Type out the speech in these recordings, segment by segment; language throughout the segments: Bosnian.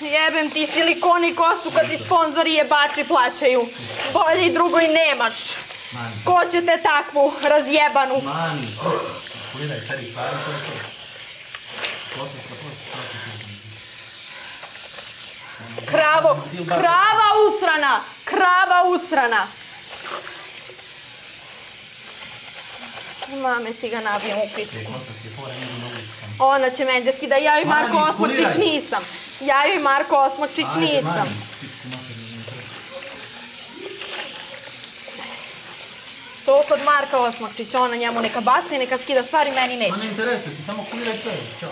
Jebem ti silikoni kosu kad ti sponzori jebači plaćaju. Bolje i drugo i nemaš. Ko će te takvu razjebanu? Mani, pogledaj, stari, pari, to je to. Kravo, krava usrana, krava usrana. Mame ti ga nabijem u pitu. Ona će meni da skida, ja i Marko Mani, Osmočić nisam. Ja i Marko Osmočić nisam. To kod Marka Osmočića, ona njemu neka baca i neka skida stvari, meni Ma ne neće. interesuje ti, samo kuliraj to. Ćao.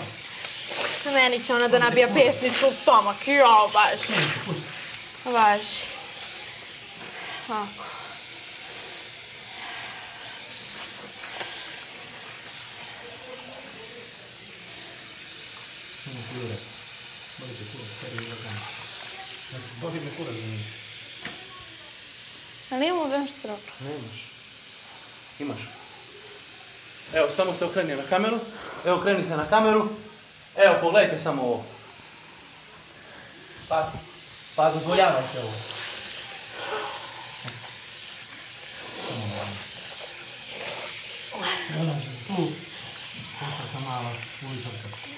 Meni će ona da nabija pesnicu u stomak. Jo, baš. Važi. Ovako. Kuliraj. Boli te kurac, stari, ulazam. Znači, boli me kurac, ne. A nije mu nešto rekla? Nemaš. Imaš. Evo, samo se okreni na kameru. Evo, kreni se na kameru. Evo, pogledajte samo ovo. Pa, pa dozvoljavajte ovo. Ona se tu. Kosaka mala, uličarka.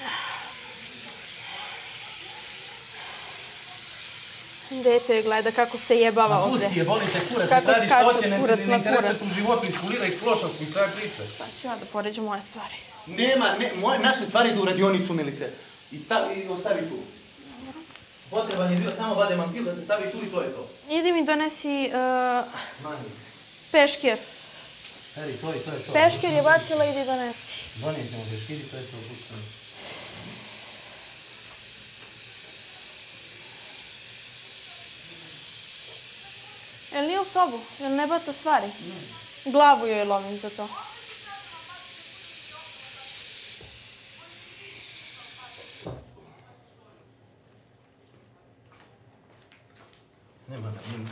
Dete gleda kako se jebava Ma ovde. pusti je, boli te kurac, Kako ne radiš što hoće, ne, kurac ne, na ne interesuje kurac. tu životu, iskuliraj klošavku i kraj priče. Sad ću ja da poređam moje stvari. Nema, ne, moje, naše stvari idu u radionicu Milice. I, ta, i ostavi tu. Potreban je bio samo vade mantil da se stavi tu i to je to. Idi mi donesi uh, Mani. peškir. Eri, to je, to je to. Peškir je bacila, idi donesi. Donijet ćemo beškiri, to je to. pušteno. Jel nije u sobu? jer ne baca stvari? Glavu joj lomim za to. Nema, nema, nema,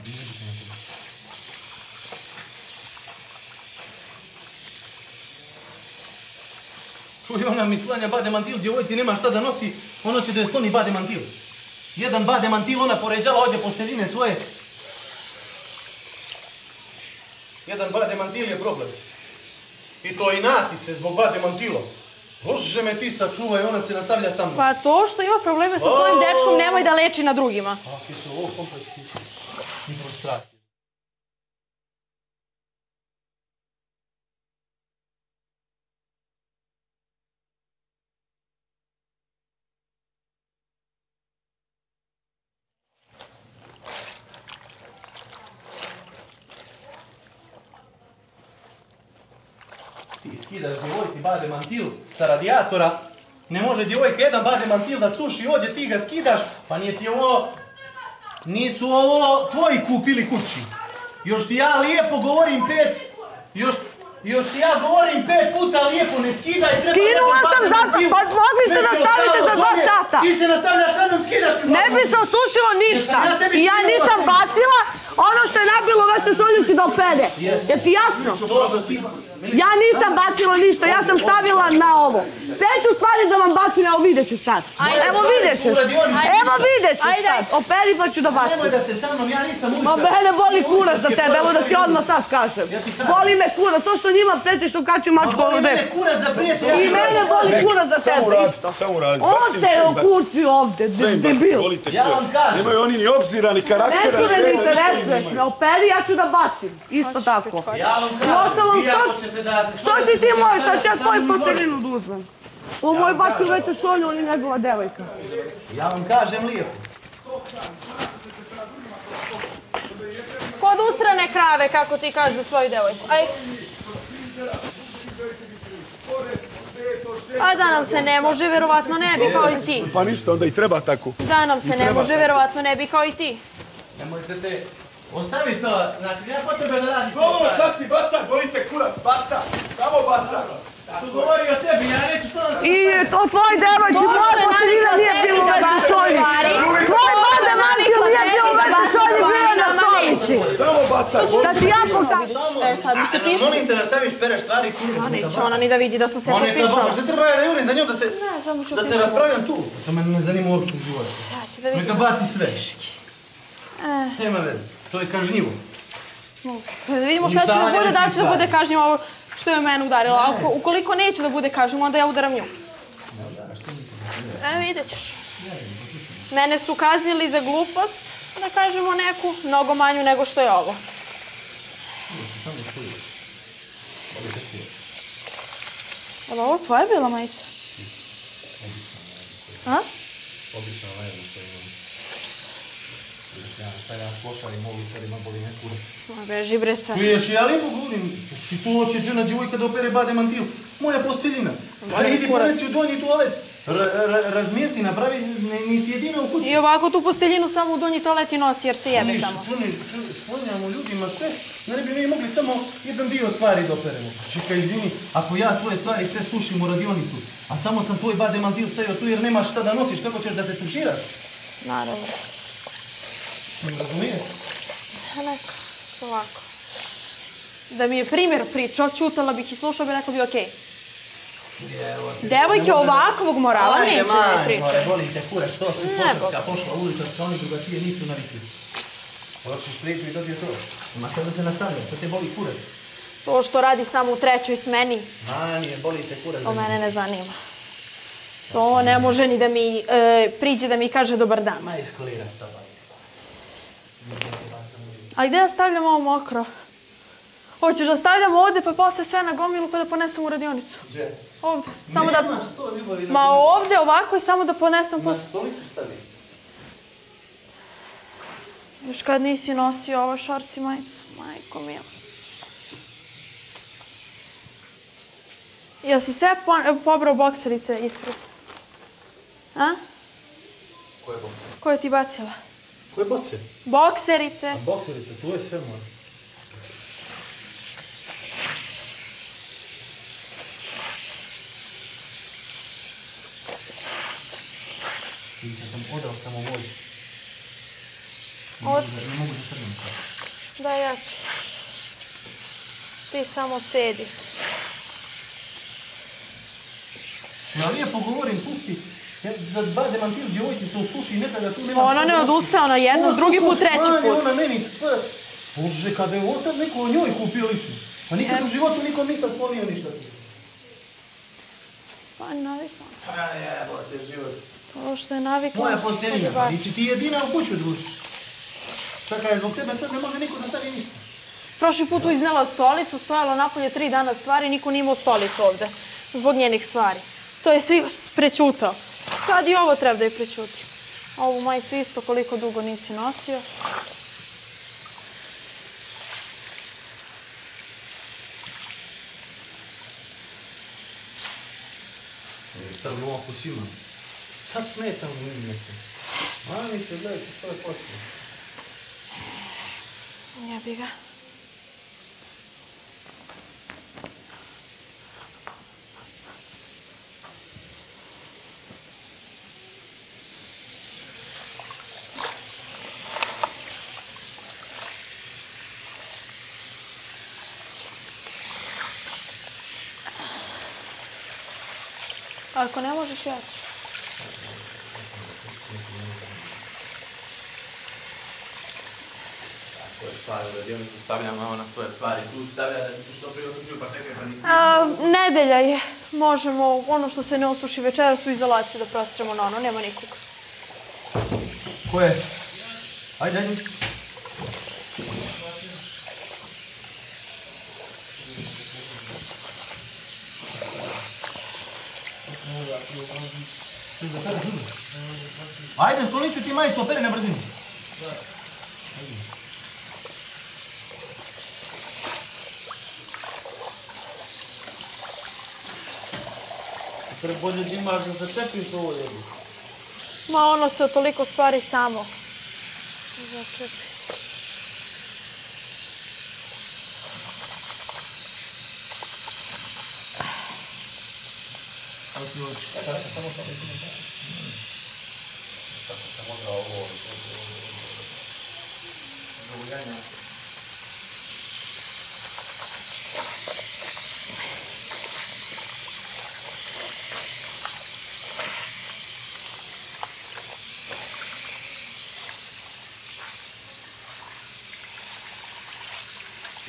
ona mi slanja bade mantil, djevojci nema šta da nosi, ona će da je sloni bade mantil. Jedan bade mantil, ona poređala ođe posteljine svoje. Jedan bade mantil je problem. I to inati se zbog bade mantila. Bože me ti sačuvaj, ona se nastavlja sa mnom. Pa to što ima probleme sa svojim dečkom, nemoj da leči na drugima. Kakvi su ovo kompleksi i Ti skidaš djevojci bade mantil sa radijatora, ne može djevojka jedan bade mantil da suši, ođe ti ga skidaš, pa nije ti ovo, nisu ovo tvoji kupili kući. Još ti ja lijepo govorim pet, još, još ti ja govorim pet puta lijepo, ne skidaj, treba... Jedan sam bade zato, mantil. pa mogli ste Sve da ti stavite ostalo za dva sata. Ti se nastavljaš sa mnom, skidaš mi Ne bi se osušilo ništa. Ja I ja nisam sam. bacila ono što je nabilo u vaše soljuški do pede. Je ti jasno? Ja nisam bacila ništa, ja sam stavila na ovo. Sve ću stvari da vam bacim, evo vidjet ću sad. Evo vidjet ćeš. U radionici Evo vidjet Ajde. sad. Operi pa ću da Nemoj bacim. da se sa mnom, ja nisam Ma uličar. mene boli kurac za tebe, evo da ti odmah sad kažem. Boli me kurac, to što njima u mačku ono mene deku. kurac za prijatelja. I mene boli kurac za tebe isto. samo radi. On Bacim te sve im okuči ovde, debil. Ja vam kažem. Nemaju oni ni obzira, ni Ne karaktera, su me šema, nemaju. me, operi ja ću da bacim. Isto tako. Ja vam kažem, vi ako ćete da... Što ti ti moj, sad ću ja tvoju volite. potelinu da uzmem. U moj baci veće šolju, on je njegova devojka. Ja vam kažem lijepo. Kod usrane krave, kako ti kažeš za svoju devojku. Ajde. A da nam se ne može, verovatno ne bi kao i ti. Pa ništa, onda i treba tako. Da nam se ne može, verovatno ne bi kao i ti. Nemojte te... Ostavi to, znači nema potrebe da radi. Ovo sad si baca, volite kurac, baca, samo baca. Tu govori o tebi, ja neću to... I to tvoj To moja je potelina navikla nije bilo da bacaš šolju. stvari, Tvoj to mantil navikla nije bilo da bacaš šolju, stvari, bilo na nama stolici. Samo baca. bata. Da ti ja pokažem. E, sad mi se piše. Molim te da staviš pereš stvari kurac. A neće ona ni da vidi da sam se popišala. babaš, ne treba ja da jurim za njom da se... Ne, samo ću Da se raspravljam tu. To me ne zanima uopšte u životu. Ja ću da vidim. Neka baci sve. E, Nema veze. To je kažnjivo. da vidimo šta će da bude, da će da bude kažnjivo ovo što je mene udarila. Ako, ukoliko neće da bude kažnjivo, onda ja udaram nju. E, vidjet ćeš. Mene su kaznili za glupost, da kažemo neku, mnogo manju nego što je ovo. Je ovo tvoja bila majica? A? Obično najedno imam. Ja stavljam s pošalim mobitelima, boli me kurac. Ma beži bre sad. Čuješ, ja lijepo govorim, ti tu hoće žena djevojka da opere bade mantil. Moja posteljina. Pa idi ponesi u donji toalet. Razmijesti, napravi, nisi jedina u kući. I ovako tu posteljinu samo u donji toalet i nosi jer se jebe tamo. čuniš, čuniš, spominjamo ljudima sve, ne bi mi mogli samo jedan dio stvari da operemo. Čekaj, izvini, ako ja svoje stvari sve sušim u radionicu, a samo sam tvoj bade mantil stavio tu jer nemaš šta da nosiš, kako ćeš da se tuširaš? Naravno. Ne razumiješ? Neka, ovako. Da mi je primjer pričao, čutala bih i slušao bi rekao bi okej. Devojke ovakvog morala neće da pričaju. Boli te kurac, to su Ne, pošatka, pošla uličarska, oni drugačije nisu navikli. Hoćeš priču i to ti je to. Ma šta da se nastavlja, šta te boli kurac? To što radi samo u trećoj smeni, Ma, nije, boli te kurac. to mene ne zanima. To ne može ni da mi e, priđe da mi kaže dobar dan. Ma eskaliraš ta bajka. A gde da stavljam ovo mokro? Hoćeš da stavljam ovde pa posle sve na gomilu pa da ponesem u radionicu? Gdje? Ovde. Samo da... Ljubavi. Ma ovde ovako i samo da ponesem Na stolicu stavi. Još kad nisi nosio ovo šorci majicu, majko mila. Jel si sve po, pobrao bokserice ispred? A? Koje bokse? Koje ti bacila? Koje boce? Bokserice. Bokserice, tu je sve moj. Vidiš, ja sam odao samo volj. Od... Ne mogu da crnim sad. Da, ja ću. Ti samo cedi. Ja lijepo govorim, pusti. Ja, da ba demantir djevojci se usuši i neka da tu nema... Ona ne odustaje, ona jedno, Ona drugi put, treći put. Ona meni. Bože, kada je ovo neko o njoj kupio lično. Pa nikad u životu niko nisam slonio ništa. Pa navikla. Pa jebote, život. To što je navikla. Moja posteljina, ti pa nisi ti jedina u kuću, druži. Čekaj, zbog tebe sad ne može niko da stavi ništa. Prošli put tu iznela stolicu, stojala napolje tri dana stvari, niko nije imao stolicu ovde. Zbog njenih stvari. To je svi prećutao. Sad i ovo treba da je prećuti. A Ovu majicu isto koliko dugo nisi nosio. Crnu okus ima. Sad smetam u njim neko. Mami se, gledaj se svoje poslije. Jebi ga. Ako ne možeš, ja ću. Koje stvari, da dionicu stavljam, a ona svoje stvari tu stavlja da se što prije osušuju, pa čekaj, pa nisi... A, nedelja je. Možemo, ono što se ne osuši večeras u izolaciju da prostremo na ono, nema nikog. Ko je? Ajde, ajde. Ajde, sklonit ću ti majicu, opere na brzinu. Bolje da imaš da začepiš ovo jedu. Ma ono se toliko stvari samo začepi.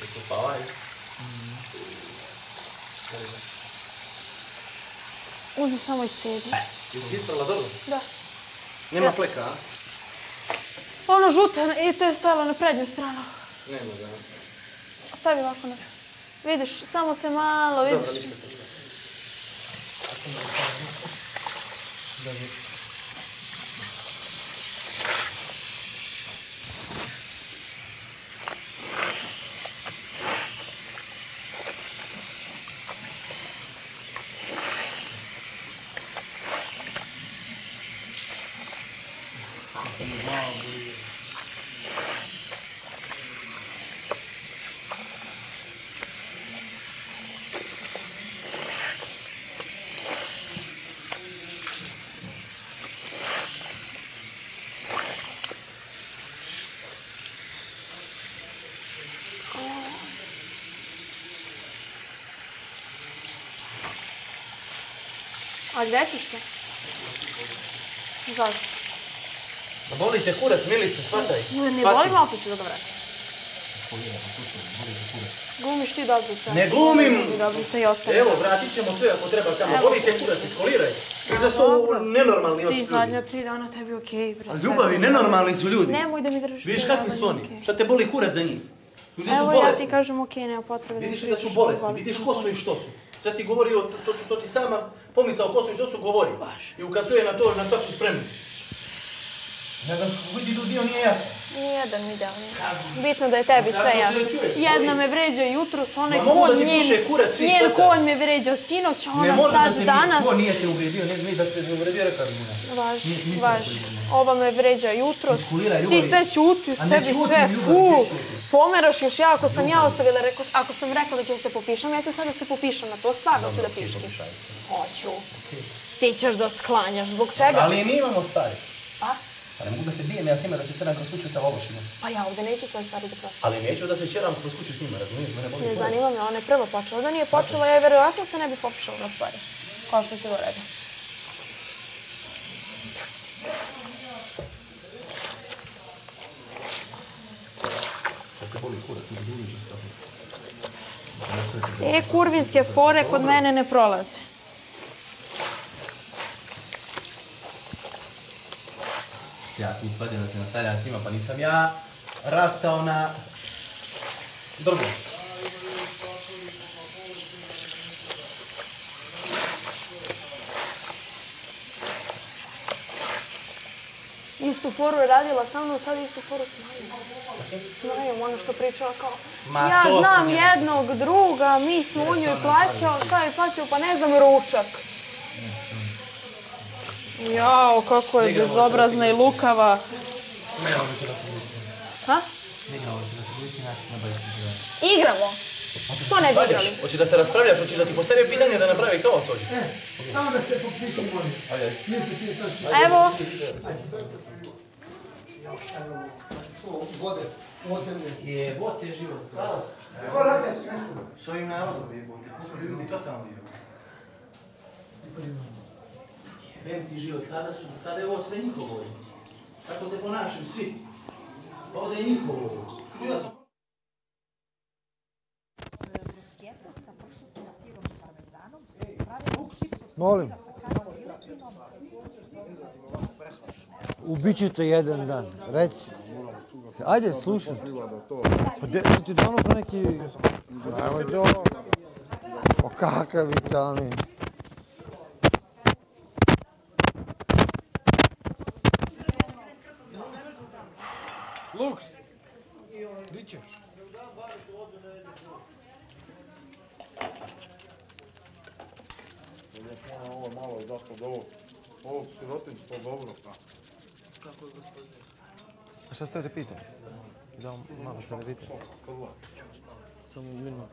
Itu bawah ya. Hmm. Uzmi samo iz cedi. Jesi ispravila dobro? Da. Nema fleka, a? Ono žuto, i to je stavila na prednju stranu. Nema ga. Stavi ovako na... Vidiš, samo se malo, vidiš. Dobro, ništa. A gdje ćeš to? Zašto? Da boli te kurac, Milice, shvataj. Ne, ne Shvati. volim, opet ću da ga vraćam. Glumiš ti Dobrica. Ne glumim. Dobrica i ostane. Evo, vratit ćemo sve ako treba tamo. Evo. Boli te kurac, iskoliraj. Viš da su to Dobro. nenormalni Ti oči ljudi. zadnja tri dana tebi okej, bre. A ljubavi, nenormalni su ljudi. Nemoj da mi držiš. Vidiš kakvi su oni? okej. Šta te boli kurac za njih? Da su Evo ja ti bolesni. kažem okej, nema potrebe Vidiš da su bolesni, bolesni vidiš ko su i što su. Sve ti govori, o, to, to, to ti sama pomisao ko su i što su govori. Baš. I ukazuje na to na što su spremni. Ne znam, vidi tu dio nije jasan. Nijedan mi deo nije jasno. Bitno da je tebi sve jasno. Jedna me vređa onaj mogu da konj ti njen, njen konj me vređao sinoć, a ona da sad danas... Ko nije te uvredio, ne, ne da se ne uvredio, rekao mu ne. Važ, važ. Ova me vređa jutros. Iskuliraj, Ti sve čutiš, tebi sve full. Pomeraš još ja ako sam ja ostavila, reko, ako sam rekla da ću se popišem, ja ću sad da se popišem na to, stvarno ću da piškim. Hoću. Ti ćeš da sklanjaš, zbog čega? Ali mi imamo stari. Pa? Pa ne mogu da se bijem ja s njima, da se čeram kroz kuću sa Vobošinom. Pa ja ovdje neću svoje stvari da prostim. Ali neću da se čeram kroz kuću s njima, razumiješ? Mene boli Ne kurac. zanima me, ona je prvo počela. Da nije počela, ja vjerovatno se ne bi popišala na stvari. Kao što ću do reda. E, kurvinske fore kod mene ne prolaze. Ja tu svađam da se nastavljam s njima, pa nisam ja rastao na drvo. Istu foru je radila sa mnom, sad istu foru s Majom. S Majom, ono što pričala kao, Ma ja znam jednog druga, mi smo u njoj plaćao, šta je plaćao, pa ne znam, ručak. Jao, kako je bezobrazna i lukava. Ha? Igramo. To ne bi igrali. Hoćeš da se raspravljaš, hoćeš da ti postavljaju pitanje da napravi kaos ovdje. Evo, Jebote život, pravo. S ovim narodom jebote, kako ljudi totalno jebote. Jebem ti život, kada su, kada je ovo sve njihovo. Tako se ponašaju svi. Ovdje je njihovo. Čuo sam. bruschetta ubićete jedan dan, reci. Ajde, slušaj. Pa de, su ti donao pa neki... Ajmo do... O kakav vitamin. Luks! Di ćeš? Ovo je malo zato od ovog, ovog sirotinjstva dobro. pa. A šta ste te pita? Da vam malo televite. Samo mirno.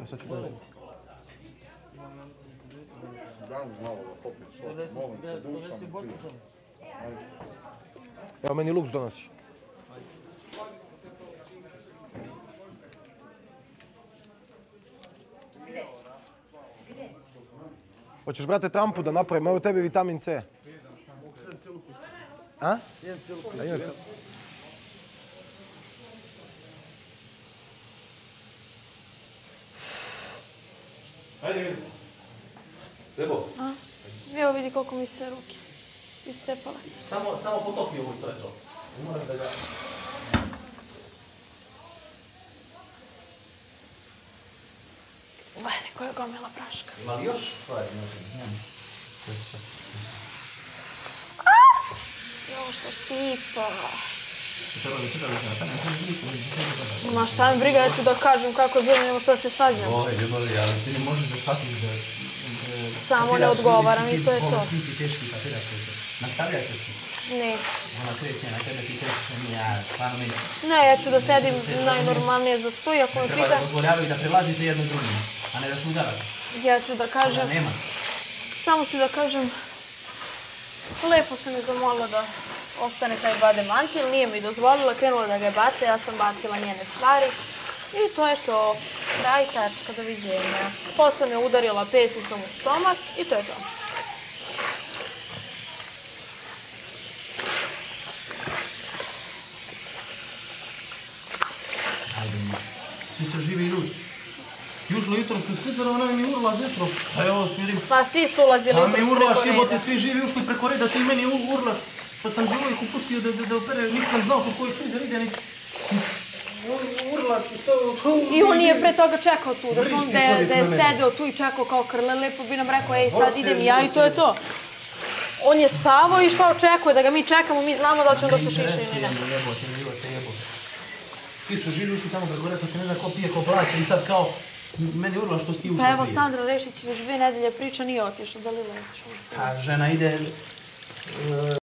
Ja sad ću dolaziti. Daj mi malo da popiješ šot, molim te, duša mi pije. Evo meni luks donosi. Hoćeš, brate, trampu da napravim, evo tebi vitamin C. A? A imaš celu- Ajde, vidi. Debo, Evo vidi koliko mi se ruke iscepale. samo, samo potopi ovo i to je to. Ne moraš da ga... Vajde, koja je gomila praška. Ima li još stvari? Nema. Jo, što štipa. Ma šta mi briga, ja ću da kažem kako je bilo, nema što se svađam. Ove, ljubavi, ali ti ne možeš da shvatiš da... Samo ne odgovaram i to je to. Ovo ti teški kapiraš to. Nastavljaj se. Neću. Ona kreće na tebe, ti krećeš mi, ja, stvarno mi... Ne, ja ću da sedim najnormalnije za stoj, ako me Treba da dozvoljavaju da prelazite jedno drugim, a ne da se udarate. ja ću da kažem, Ona nema. samo ću da kažem, lepo sam je zamolila da ostane taj bade mantil, nije mi dozvolila, krenula da ga je baca, ja sam bacila njene stvari. I to je to. Kraj tačka, doviđenja. Posle me udarila pesnicom u stomak i to je to. Ajde, mi. Svi su živi ljudi. Jušlo jutro ste sklicala, ona mi urla zetro. A evo, vidim, Pa svi su ulazili a u mi urlaš, preko jebote, reda. svi živi ušli preko reda, ti meni u- urlaš. Pa sam djevojku pustio da, da, da opere, nisam znao po koji frizer ide, ni... Urlaš, to, to... I on je pre toga čekao tu, da, Vrišti da, je, da sedeo tu i čekao kao krle, lepo bi nam rekao, ej sad idem ja i to je to. On je spavao i šta očekuje, da ga mi čekamo, mi znamo da će on da se šiše ili ne. Jebote, jebote, jebote. Svi su živi ušli tamo preko reda, to se ne zna ko pije, ko plaća i sad kao... Meni urla što ti ušla Pa evo, Sandra Rešić već dve nedelje priča, nije otišla, da li je otišla? Pa žena ide... E,